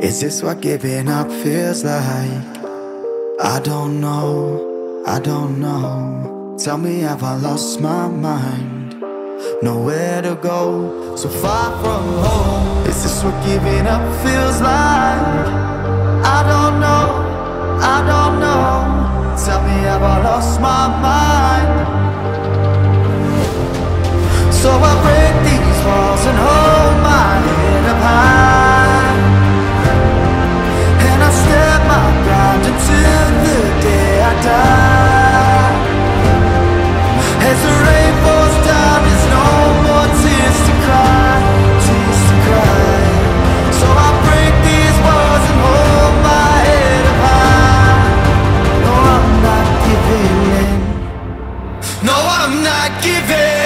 Is this what giving up feels like? I don't know, I don't know. Tell me, have I lost my mind? Nowhere to go, so far from home. Is this what giving up feels like? I don't know, I don't know. Tell me, have I lost my mind? So I. No, I'm not giving